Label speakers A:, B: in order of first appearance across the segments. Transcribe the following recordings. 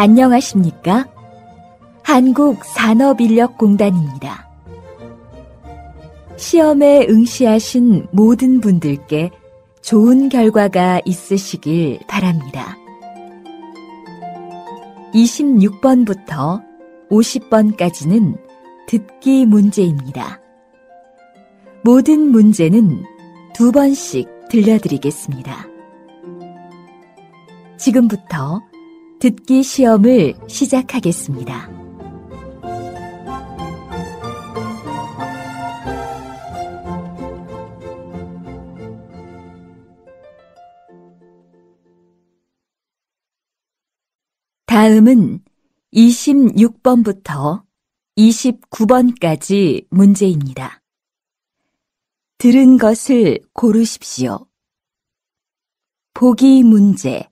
A: 안녕하십니까? 한국산업인력공단입니다. 시험에 응시하신 모든 분들께 좋은 결과가 있으시길 바랍니다. 26번부터 50번까지는 듣기 문제입니다. 모든 문제는 두 번씩 들려드리겠습니다. 지금부터 듣기 시험을 시작하겠습니다. 다음은 26번부터 29번까지 문제입니다. 들은 것을 고르십시오. 보기 문제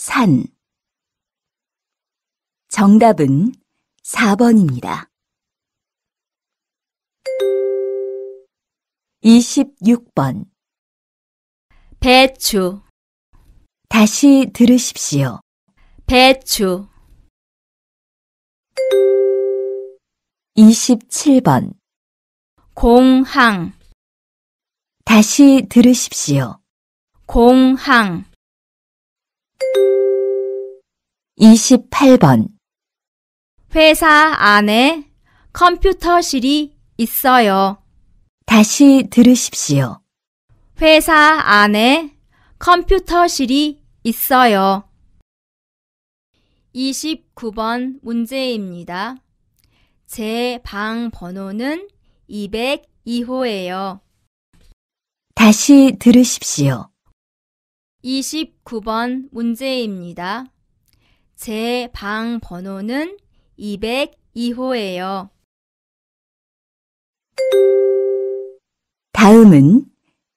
A: 산. 정답은 4번입니다. 26번.
B: 배추,
A: 다시 들으십시오.
B: 배추,
A: 27번.
B: 공항,
A: 다시 들으십시오.
B: 공항,
A: 28번
B: 회사 안에 컴퓨터실이 있어요.
A: 다시 들으십시오.
B: 회사 안에 컴퓨터실이 있어요. 29번 문제입니다. 제 방 번호는 202호예요.
A: 다시 들으십시오.
B: 29번 문제입니다. 제 방 번호는 202호예요.
A: 다음은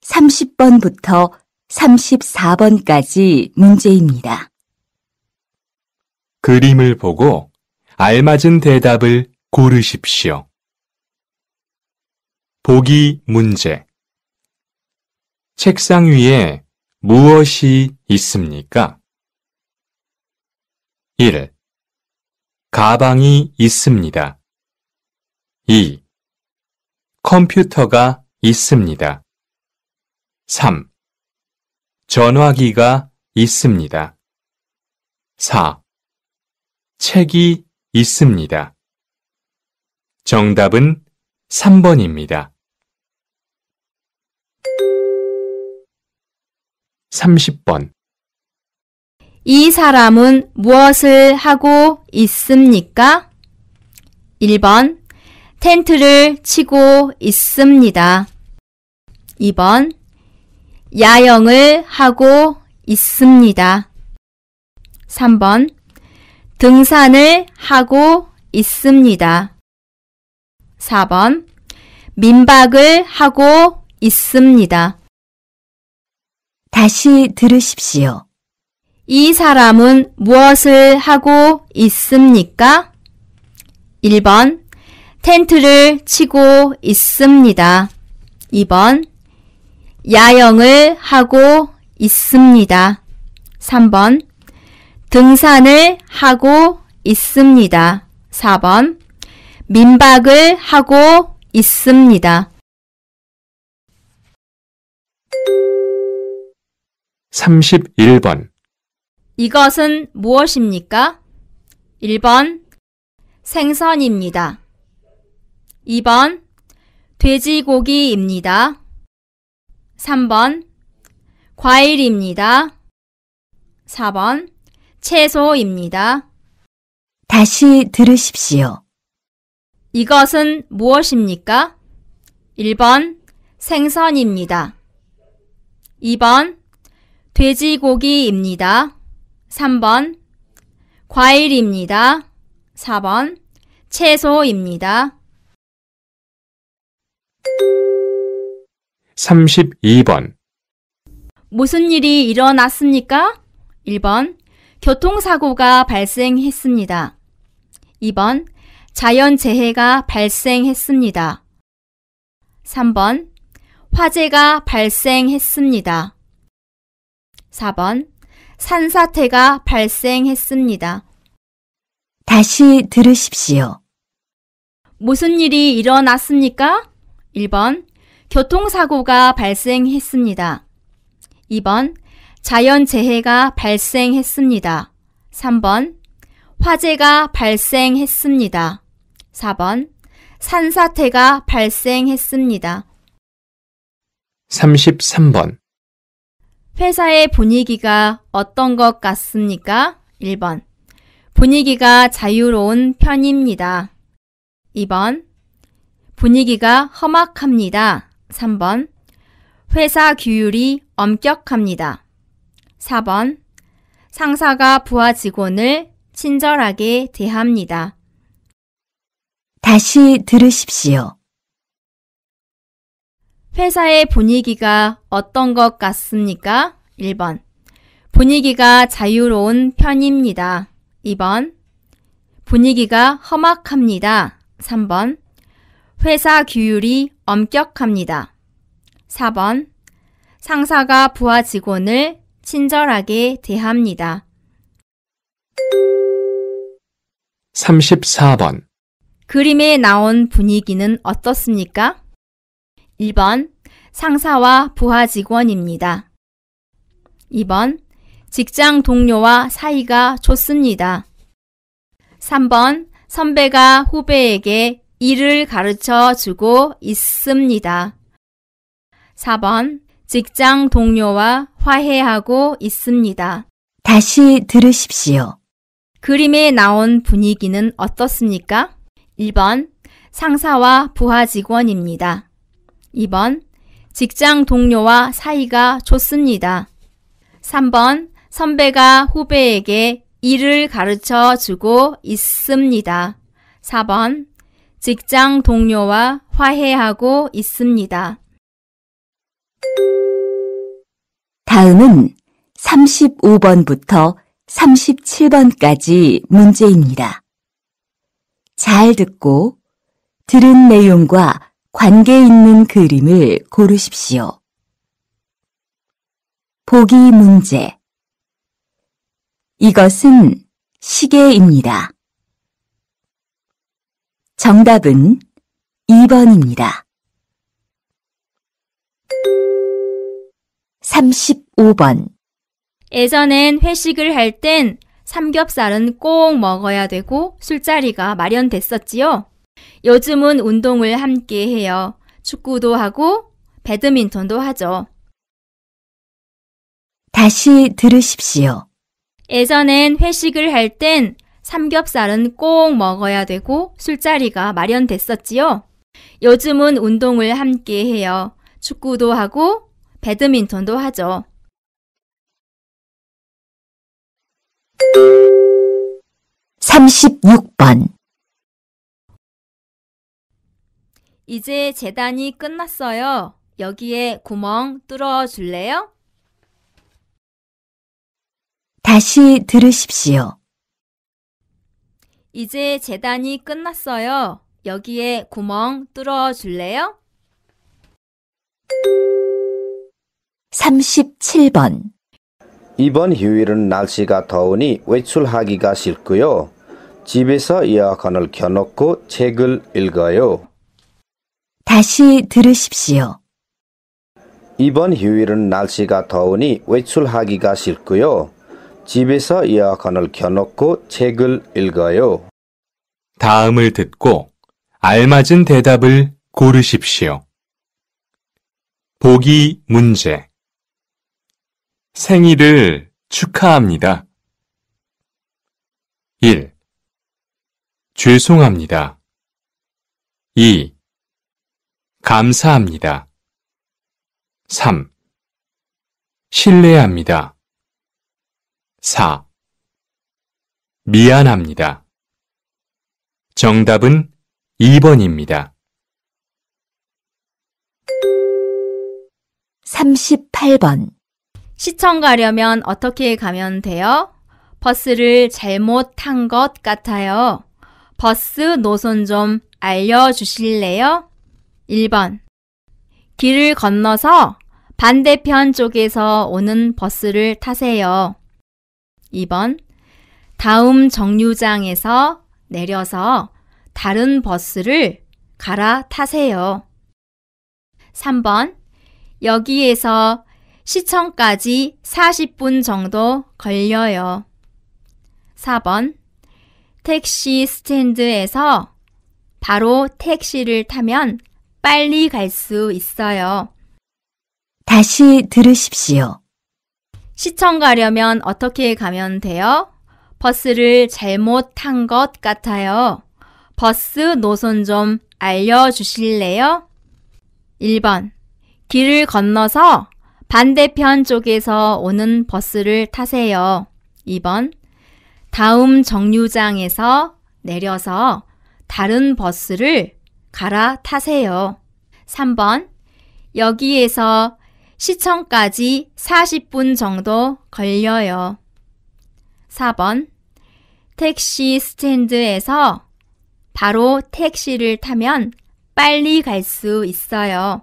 A: 30번부터 34번까지 문제입니다.
C: 그림을 보고 알맞은 대답을 고르십시오. 보기 문제. 책상 위에 무엇이 있습니까? 1. 가방이 있습니다. 2. 컴퓨터가 있습니다. 3. 전화기가 있습니다. 4. 책이 있습니다. 정답은 3번입니다. 30번.
B: 이 사람은 무엇을 하고 있습니까? 1번 텐트를 치고 있습니다. 2번 야영을 하고 있습니다. 3번 등산을 하고 있습니다. 4번 민박을 하고 있습니다.
A: 다시 들으십시오.
B: 이 사람은 무엇을 하고 있습니까? 1번 텐트를 치고 있습니다. 2번 야영을 하고 있습니다. 3번 등산을 하고 있습니다. 4번 민박을 하고 있습니다.
C: 31번.
B: 이것은 무엇입니까? 1번 생선입니다. 2번 돼지고기입니다. 3번 과일입니다. 4번 채소입니다.
A: 다시 들으십시오.
B: 이것은 무엇입니까? 1번 생선입니다. 2번 돼지고기입니다. 3번 과일입니다. 4번 채소입니다.
C: 32번.
B: 무슨 일이 일어났습니까? 1번 교통사고가 발생했습니다. 2번 자연재해가 발생했습니다. 3번 화재가 발생했습니다. 4번 산사태가 발생했습니다.
A: 다시 들으십시오.
B: 무슨 일이 일어났습니까? 1번. 교통사고가 발생했습니다. 2번. 자연재해가 발생했습니다. 3번. 화재가 발생했습니다. 4번. 산사태가 발생했습니다.
C: 33번,
B: 회사의 분위기가 어떤 것 같습니까? 1번. 분위기가 자유로운 편입니다. 2번. 분위기가 험악합니다. 3번. 회사 규율이 엄격합니다. 4번. 상사가 부하 직원을 친절하게 대합니다.
A: 다시 들으십시오.
B: 회사의 분위기가 어떤 것 같습니까? 1번. 분위기가 자유로운 편입니다. 2번. 분위기가 험악합니다. 3번. 회사 규율이 엄격합니다. 4번. 상사가 부하 직원을 친절하게 대합니다.
C: 34번,
B: 그림에 나온 분위기는 어떻습니까? 1번 상사와 부하 직원입니다. 2번 직장 동료와 사이가 좋습니다. 3번 선배가 후배에게 일을 가르쳐 주고 있습니다. 4번 직장 동료와 화해하고 있습니다.
A: 다시 들으십시오.
B: 그림에 나온 분위기는 어떻습니까? 1번 상사와 부하 직원입니다. 2번 직장 동료와 사이가 좋습니다. 3번 선배가 후배에게 일을 가르쳐 주고 있습니다. 4번 직장 동료와 화해하고 있습니다.
A: 다음은 35번부터 37번까지 문제입니다. 잘 듣고 들은 내용과 관계 있는 그림을 고르십시오. 보기 문제. 이것은 시계입니다. 정답은 2번입니다. 35번.
B: 예전엔 회식을 할 땐 삼겹살은 꼭 먹어야 되고 술자리가 마련됐었지요. 요즘은 운동을 함께 해요. 축구도 하고 배드민턴도 하죠.
A: 다시 들으십시오.
B: 예전엔 회식을 할 땐 삼겹살은 꼭 먹어야 되고 술자리가 마련됐었지요. 요즘은 운동을 함께 해요. 축구도 하고 배드민턴도 하죠.
A: 삼십육 번
B: 이제 재단이 끝났어요. 여기에 구멍 뚫어 줄래요?
A: 다시 들으십시오.
B: 이제 재단이 끝났어요. 여기에 구멍 뚫어 줄래요?
A: 삼십칠 번
D: 이번 휴일은 날씨가 더우니 외출하기가 싫고요. 집에서 에어컨을 켜놓고 책을 읽어요.
A: 다시 들으십시오.
D: 이번 휴일은 날씨가 더우니 외출하기가 싫고요. 집에서 에어컨을 켜놓고 책을 읽어요.
C: 다음을 듣고 알맞은 대답을 고르십시오. 보기 문제. 생일을 축하합니다. 1. 죄송합니다. 2. 감사합니다. 3. 신뢰합니다. 4. 미안합니다. 정답은 2번입니다.
A: 삼십팔 번
B: 시청 가려면 어떻게 가면 돼요? 버스를 잘못 탄 것 같아요. 버스 노선 좀 알려주실래요? 1번. 길을 건너서 반대편 쪽에서 오는 버스를 타세요. 2번 다음 정류장에서 내려서 다른 버스를 갈아 타세요. 3번 여기에서 시청까지 40분 정도 걸려요. 4번 택시 스탠드에서 바로 택시를 타면 빨리 갈 수 있어요.
A: 다시 들으십시오.
B: 시청 가려면 어떻게 가면 돼요? 버스를 잘못 탄 것 같아요. 버스 노선 좀 알려주실래요? 1번. 길을 건너서 반대편 쪽에서 오는 버스를 타세요. 2번. 다음 정류장에서 내려서 다른 버스를 갈아타세요. 3번. 여기에서 시청까지 40분 정도 걸려요. 4번. 택시 스탠드에서 바로 택시를 타면 빨리 갈 수 있어요.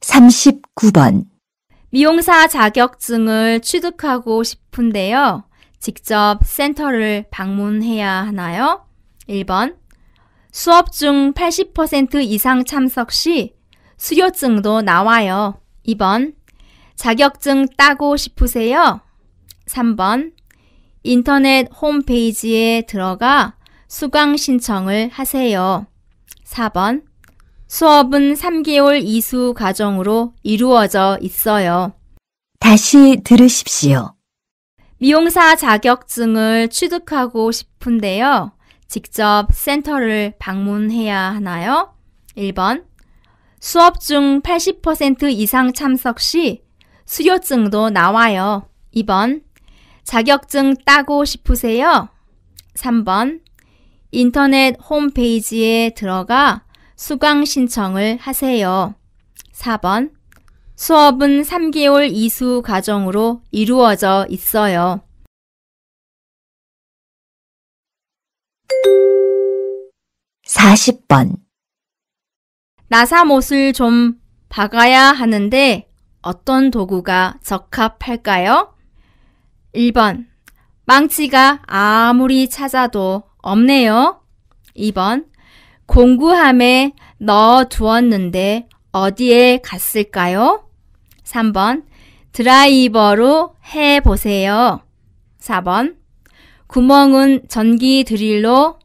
A: 39번.
B: 미용사 자격증을 취득하고 싶은데요. 직접 센터를 방문해야 하나요? 1번. 수업 중 80% 이상 참석 시 수료증도 나와요. 2번. 자격증 따고 싶으세요? 3번. 인터넷 홈페이지에 들어가 수강 신청을 하세요. 4번. 수업은 3개월 이수 과정으로 이루어져 있어요.
A: 다시 들으십시오.
B: 미용사 자격증을 취득하고 싶은데요. 직접 센터를 방문해야 하나요? 1번. 수업 중 80% 이상 참석 시 수료증도 나와요. 2번. 자격증 따고 싶으세요? 3번. 인터넷 홈페이지에 들어가 수강 신청을 하세요. 4번. 수업은 3개월 이수 과정으로 이루어져 있어요.
A: 40번.
B: 나사못을 좀 박아야 하는데 어떤 도구가 적합할까요? 1번. 망치가 아무리 찾아도 없네요. 2번. 공구함에 넣어 두었는데 어디에 갔을까요? 3번. 드라이버로 해 보세요. 4번. 구멍은 전기 드릴로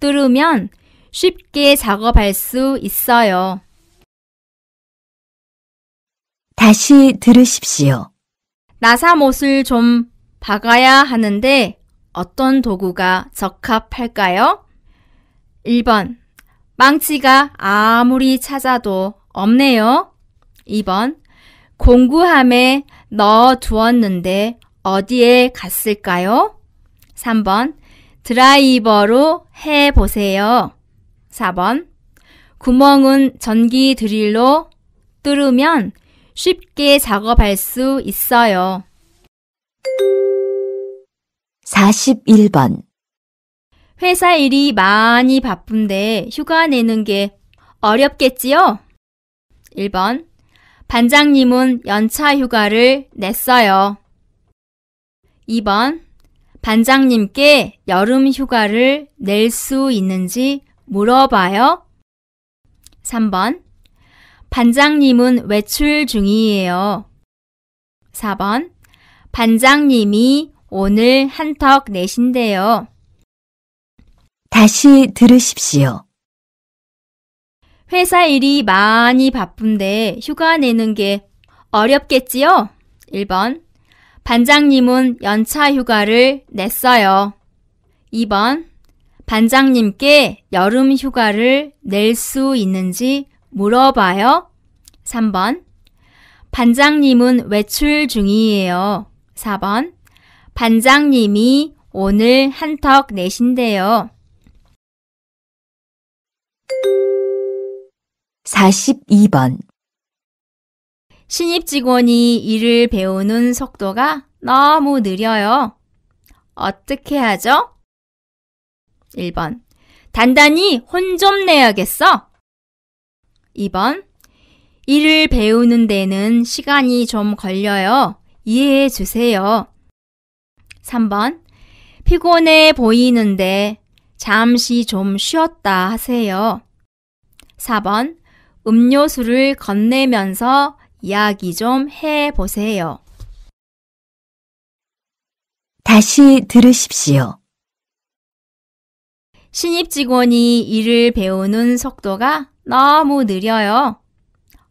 B: 뚫으면 쉽게 작업할 수 있어요.
A: 다시 들으십시오.
B: 나사못을 좀 박아야 하는데 어떤 도구가 적합할까요? 1번. 망치가 아무리 찾아도 없네요. 2번. 공구함에 넣어 두었는데 어디에 갔을까요? 3번. 드라이버로 해 보세요. 4번. 구멍은 전기 드릴로 뚫으면 쉽게 작업할 수 있어요.
A: 41번.
B: 회사 일이 많이 바쁜데 휴가 내는 게 어렵겠지요? 1번. 반장님은 연차 휴가를 냈어요. 2번. 반장님께 여름 휴가를 낼 수 있는지 물어봐요. 3번. 반장님은 외출 중이에요. 4번. 반장님이 오늘 한턱 내신대요.
A: 다시 들으십시오.
B: 회사 일이 많이 바쁜데 휴가 내는 게 어렵겠지요? 1번. 반장님은 연차 휴가를 냈어요. 2번. 반장님께 여름 휴가를 낼 수 있는지 물어봐요. 3번. 반장님은 외출 중이에요. 4번. 반장님이 오늘 한턱 내신대요.
A: 42번.
B: 신입 직원이 일을 배우는 속도가 너무 느려요. 어떻게 하죠? 1번. 단단히 혼 좀 내야겠어. 2번. 일을 배우는 데는 시간이 좀 걸려요. 이해해 주세요. 3번. 피곤해 보이는데 잠시 좀 쉬었다 하세요. 4번. 음료수를 건네면서 이야기 좀 해 보세요.
A: 다시 들으십시오.
B: 신입 직원이 일을 배우는 속도가 너무 느려요.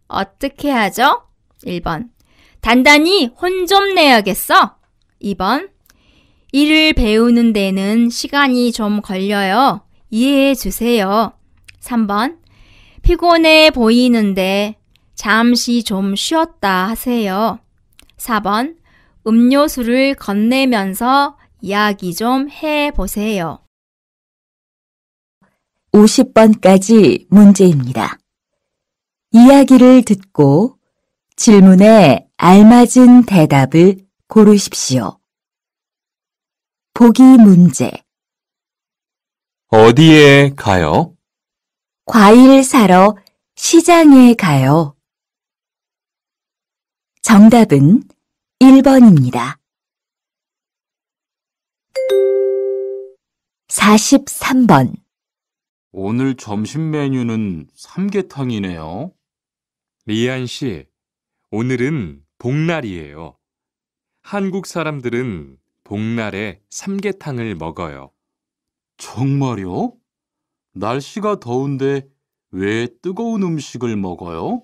B: 어떻게 하죠? 1번. 단단히 혼 좀 내야겠어. 2번. 일을 배우는 데는 시간이 좀 걸려요. 이해해 주세요. 3번. 피곤해 보이는데 잠시 좀 쉬었다 하세요. 4번. 음료수를 건네면서 이야기 좀 해 보세요.
A: 50번까지 문제입니다. 이야기를 듣고 질문에 알맞은 대답을 고르십시오. 보기 문제.
C: 어디에 가요?
A: 과일 사러 시장에 가요. 정답은 1번입니다. 43번.
E: 오늘 점심 메뉴는 삼계탕이네요.
C: 리안 씨, 오늘은 복날이에요. 한국 사람들은 복날에 삼계탕을 먹어요.
E: 정말요? 날씨가 더운데 왜 뜨거운 음식을 먹어요?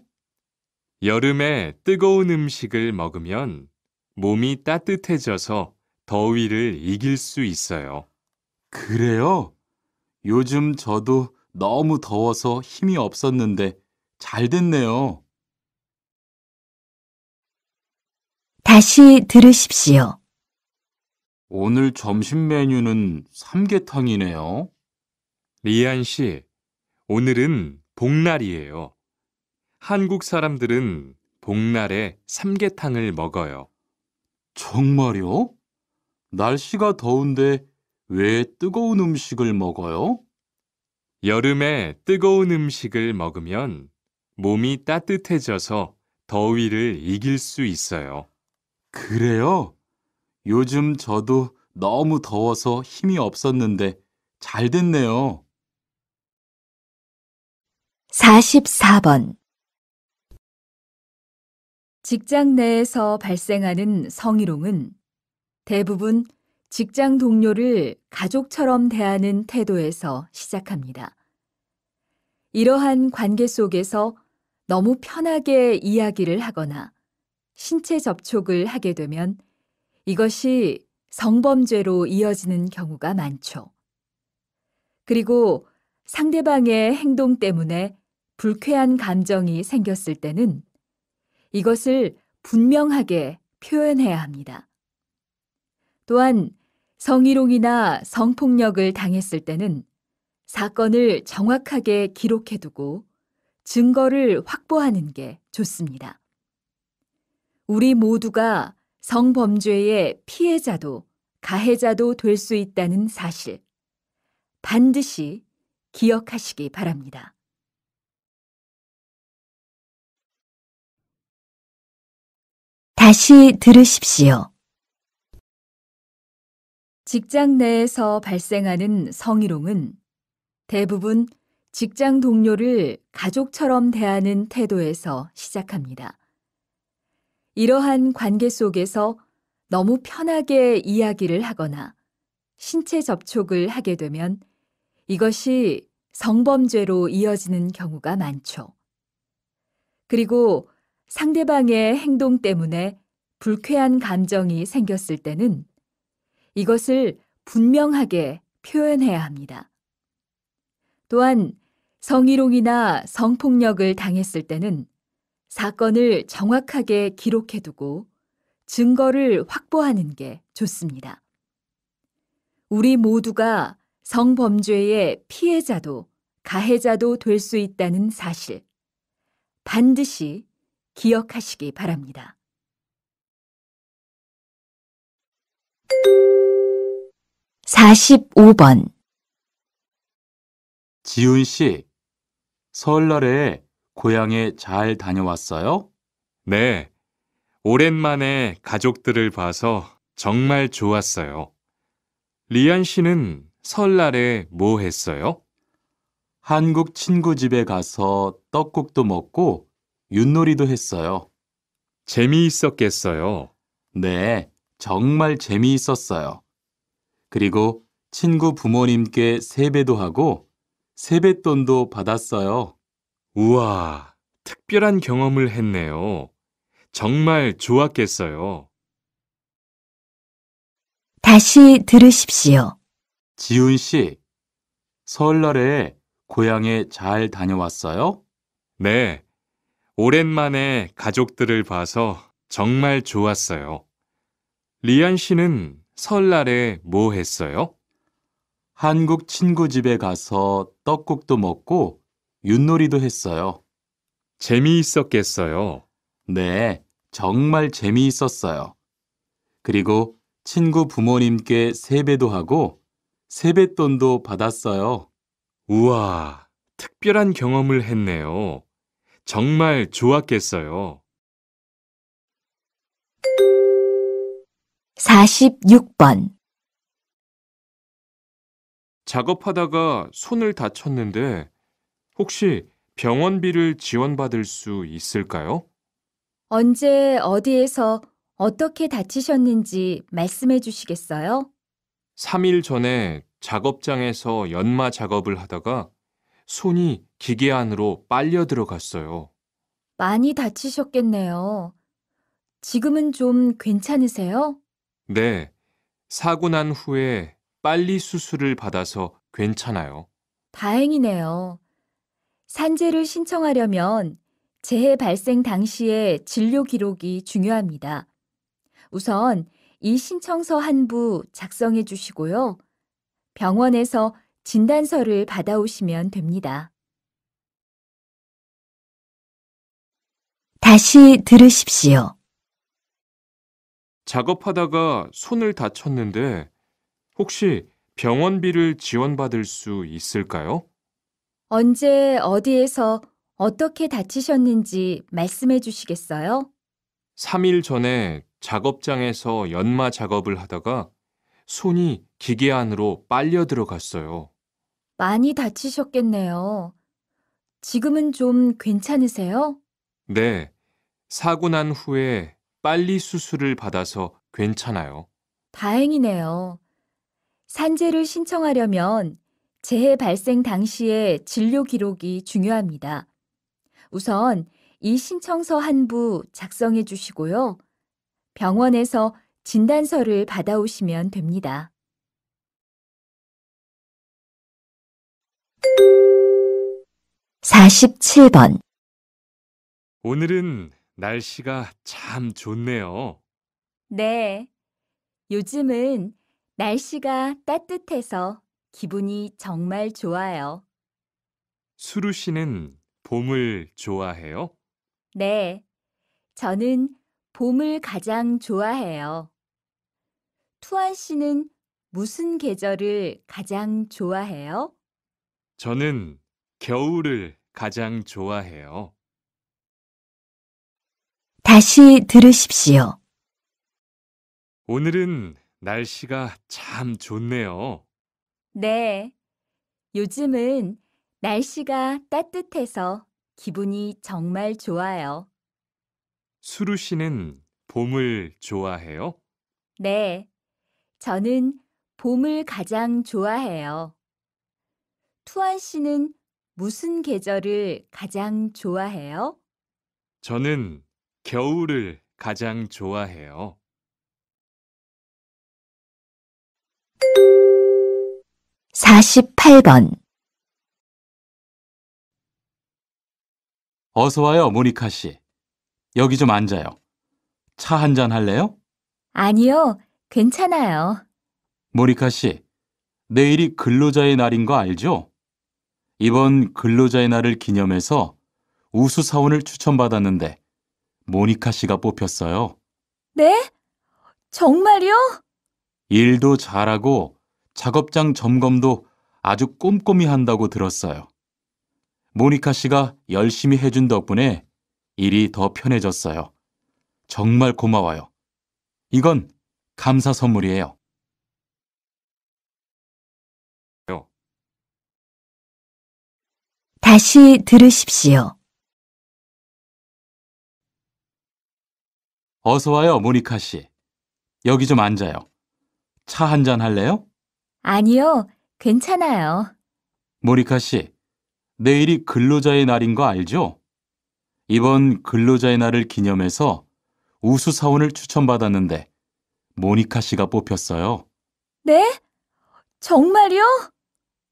C: 여름에 뜨거운 음식을 먹으면 몸이 따뜻해져서 더위를 이길 수 있어요.
E: 그래요? 요즘 저도 너무 더워서 힘이 없었는데 잘 됐네요.
A: 다시 들으십시오.
E: 오늘 점심 메뉴는 삼계탕이네요.
C: 리안 씨, 오늘은 복날이에요. 한국 사람들은 복날에 삼계탕을 먹어요.
E: 정말요? 날씨가 더운데 왜 뜨거운 음식을 먹어요?
C: 여름에 뜨거운 음식을 먹으면 몸이 따뜻해져서 더위를 이길 수 있어요.
E: 그래요? 요즘 저도 너무 더워서 힘이 없었는데 잘 됐네요.
A: 44번. 직장 내에서 발생하는 성희롱은 대부분 직장 동료를 가족처럼 대하는 태도에서 시작합니다. 이러한 관계 속에서 너무 편하게 이야기를 하거나 신체 접촉을 하게 되면 이것이 성범죄로 이어지는 경우가 많죠. 그리고 상대방의 행동 때문에 불쾌한 감정이 생겼을 때는 이것을 분명하게 표현해야 합니다. 또한 성희롱이나 성폭력을 당했을 때는 사건을 정확하게 기록해두고 증거를 확보하는 게 좋습니다. 우리 모두가 성범죄의 피해자도 가해자도 될 수 있다는 사실 반드시 기억하시기 바랍니다. 다시 들으십시오. 직장 내에서 발생하는 성희롱은 대부분 직장 동료를 가족처럼 대하는 태도에서 시작합니다. 이러한 관계 속에서 너무 편하게 이야기를 하거나 신체 접촉을 하게 되면 이것이 성범죄로 이어지는 경우가 많죠. 그리고 상대방의 행동 때문에 불쾌한 감정이 생겼을 때는 이것을 분명하게 표현해야 합니다. 또한 성희롱이나 성폭력을 당했을 때는 사건을 정확하게 기록해두고 증거를 확보하는 게 좋습니다. 우리 모두가 성범죄의 피해자도 가해자도 될 수 있다는 사실 반드시 기억하시기 바랍니다. 45번.
E: 지훈 씨, 설날에 고향에 잘 다녀왔어요?
C: 네. 오랜만에 가족들을 봐서 정말 좋았어요. 리안 씨는 설날에 뭐 했어요?
E: 한국 친구 집에 가서 떡국도 먹고 윷놀이도 했어요.
C: 재미있었겠어요.
E: 네, 정말 재미있었어요. 그리고 친구 부모님께 세배도 하고 세뱃돈도 받았어요.
C: 우와, 특별한 경험을 했네요. 정말 좋았겠어요.
A: 다시 들으십시오.
E: 지훈 씨, 설날에 고향에 잘 다녀왔어요?
C: 네. 오랜만에 가족들을 봐서 정말 좋았어요. 리안 씨는 설날에 뭐 했어요?
E: 한국 친구 집에 가서 떡국도 먹고 윷놀이도 했어요.
C: 재미있었겠어요.
E: 네, 정말 재미있었어요. 그리고 친구 부모님께 세배도 하고 세뱃돈도 받았어요.
C: 우와, 특별한 경험을 했네요. 정말 좋았겠어요.
A: 46번.
C: 작업하다가 손을 다쳤는데 혹시 병원비를 지원받을 수 있을까요?
A: 언제 어디에서 어떻게 다치셨는지 말씀해 주시겠어요?
C: 3일 전에 작업장에서 연마 작업을 하다가 손이 기계 안으로 빨려 들어갔어요.
A: 많이 다치셨겠네요. 지금은 좀 괜찮으세요?
C: 네, 사고 난 후에 빨리 수술을 받아서 괜찮아요.
A: 다행이네요. 산재를 신청하려면 재해 발생 당시의 진료 기록이 중요합니다. 우선 이 신청서 한 부 작성해 주시고요. 병원에서 진단서를 받아오시면 됩니다. 다시 들으십시오.
C: 작업하다가 손을 다쳤는데 혹시 병원비를 지원받을 수 있을까요?
A: 언제 어디에서 어떻게 다치셨는지 말씀해 주시겠어요?
C: 3일 전에 작업장에서 연마 작업을 하다가 손이 기계 안으로 빨려 들어갔어요.
A: 많이 다치셨겠네요. 지금은 좀 괜찮으세요?
C: 네, 사고 난 후에 빨리 수술을 받아서 괜찮아요.
A: 다행이네요. 산재를 신청하려면 재해 발생 당시의 진료 기록이 중요합니다. 우선 이 신청서 한 부 작성해 주시고요. 병원에서 진단서를 받아오시면 됩니다. 사십칠 번
C: 오늘은 날씨가 참 좋네요.
A: 네. 요즘은 날씨가 따뜻해서 기분이 정말 좋아요.
C: 수루 씨는 봄을 좋아해요?
A: 네. 저는 봄을 가장 좋아해요. 투안 씨는 무슨 계절을 가장 좋아해요?
C: 저는 겨울을 가장 좋아해요.
A: 다시 들으십시오.
C: 오늘은 날씨가 참 좋네요.
A: 네. 요즘은 날씨가 따뜻해서 기분이 정말 좋아요.
C: 수루 씨는 봄을 좋아해요?
A: 네. 저는 봄을 가장 좋아해요. 투안 씨는 무슨 계절을 가장 좋아해요?
C: 저는 겨울을 가장 좋아해요.
A: 48번.
E: 어서 와요, 모니카 씨. 여기 좀 앉아요. 차 한 잔 할래요?
A: 아니요, 괜찮아요.
E: 모니카 씨, 내일이 근로자의 날인 거 알죠? 이번 근로자의 날을 기념해서 우수 사원을 추천받았는데 모니카 씨가 뽑혔어요.
A: 네? 정말요?
E: 일도 잘하고 작업장 점검도 아주 꼼꼼히 한다고 들었어요. 모니카 씨가 열심히 해준 덕분에 일이 더 편해졌어요. 정말 고마워요. 이건 감사 선물이에요.
A: 다시 들으십시오.
E: 어서 와요, 모니카 씨. 여기 좀 앉아요. 차 한 잔 할래요?
A: 아니요, 괜찮아요.
E: 모니카 씨, 내일이 근로자의 날인 거 알죠? 이번 근로자의 날을 기념해서 우수 사원을 추천받았는데 모니카 씨가 뽑혔어요.
A: 네? 정말요?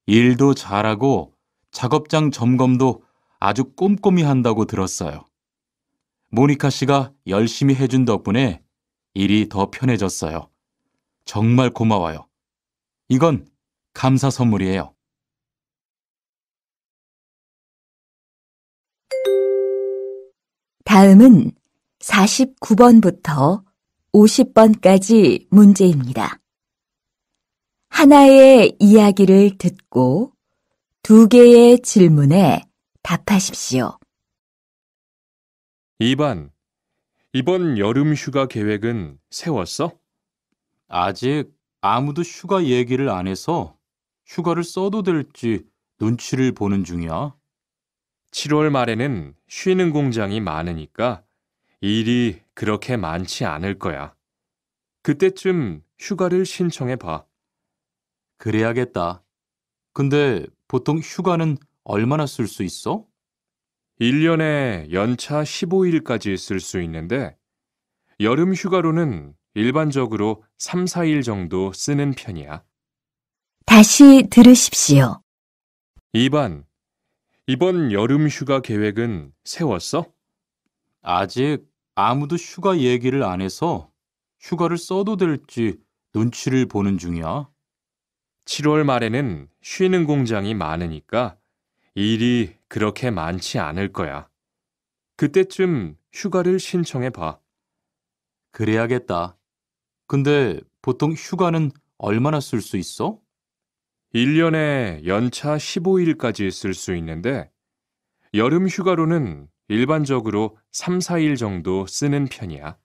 E: 일도 잘하고 작업장 점검도 아주 꼼꼼히 한다고 들었어요. 모니카 씨가 열심히 해준 덕분에 일이 더 편해졌어요. 정말 고마워요. 이건 감사 선물이에요.
A: 다음은 49번부터 50번까지 문제입니다. 하나의 이야기를 듣고 두 개의 질문에 답하십시오.
C: 2번. 이번 여름 휴가 계획은 세웠어?
E: 아직 아무도 휴가 얘기를 안 해서 휴가를 써도 될지 눈치를 보는 중이야.
C: 7월 말에는 쉬는 공장이 많으니까 일이 그렇게 많지 않을 거야. 그때쯤 휴가를 신청해 봐.
E: 그래야겠다. 근데 보통 휴가는 얼마나 쓸 수 있어?
C: 1년에 연차 15일까지 쓸 수 있는데 여름 휴가로는 일반적으로 3, 4일 정도 쓰는 편이야.
A: 다시 들으십시오.
C: 2번. 이번 여름 휴가 계획은 세웠어?
E: 아직 아무도 휴가 얘기를 안 해서 휴가를 써도 될지 눈치를 보는 중이야.
C: 7월 말에는 쉬는 공장이 많으니까 일이 그렇게 많지 않을 거야. 그때쯤 휴가를 신청해 봐.
E: 그래야겠다. 근데 보통 휴가는 얼마나 쓸 수 있어?
C: 1년에 연차 15일까지 쓸 수 있는데 여름 휴가로는 일반적으로 3, 4일 정도 쓰는 편이야.